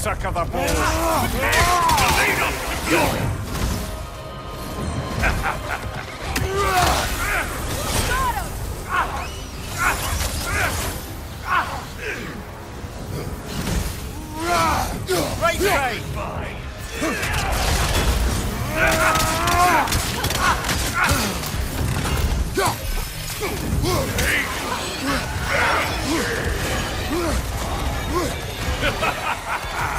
circa the bow. Right side. Say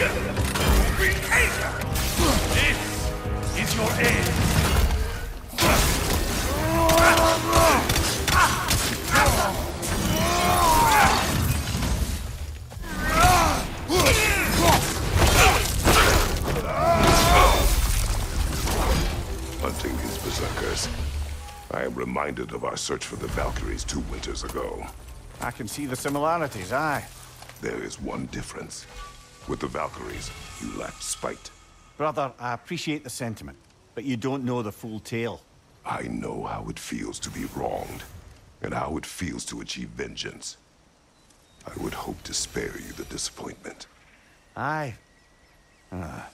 This Hunting these berserkers. I am reminded of our search for the Valkyries two winters ago. I can see the similarities, aye. There is one difference. With the Valkyries, you lacked spite. Brother, I appreciate the sentiment, but you don't know the full tale. I know how it feels to be wronged, and how it feels to achieve vengeance. I would hope to spare you the disappointment. Aye. Ah,